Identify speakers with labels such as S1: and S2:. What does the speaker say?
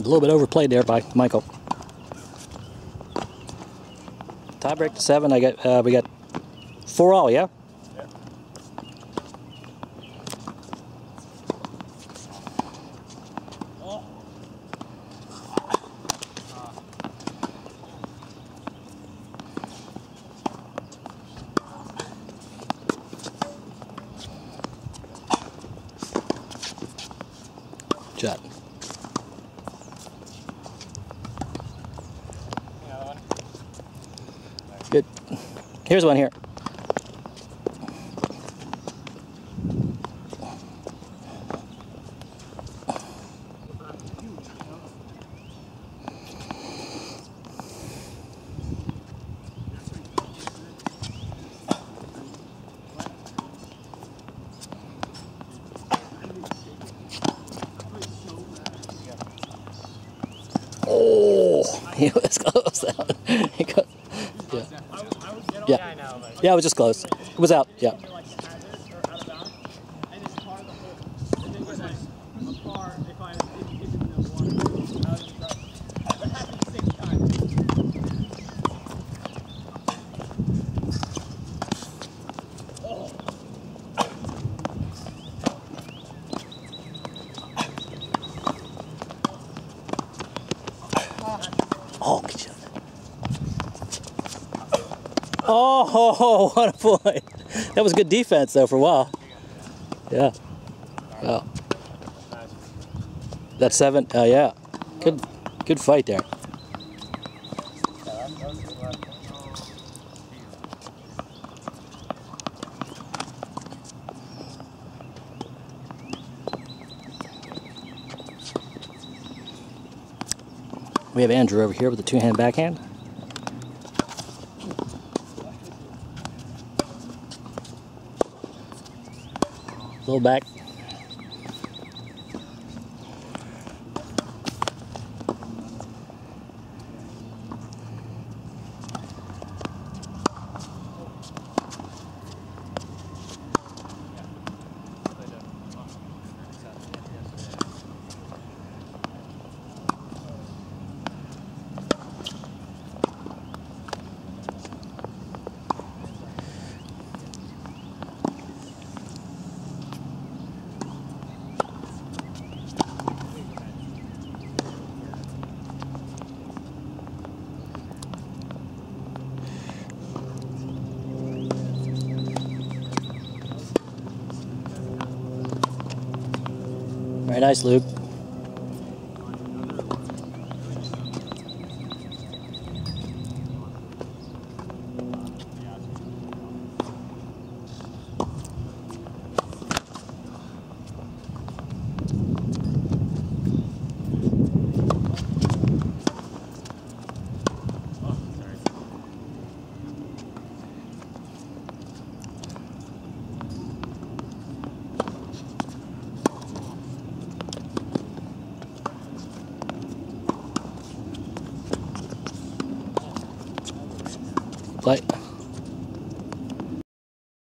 S1: A little bit overplayed there by Michael. Tie break to seven. I got uh, we got four all. Yeah. Shot. Good. Here's one here. Oh, he was close. yeah, it was just closed. It was out. Yeah. Oh, good shot. Oh, what a play. That was good defense, though, for a while. Yeah. Wow. That's seven. Oh, yeah. Good, good fight there. We have Andrew over here with the two-hand backhand. Little back. Nice, Luke. like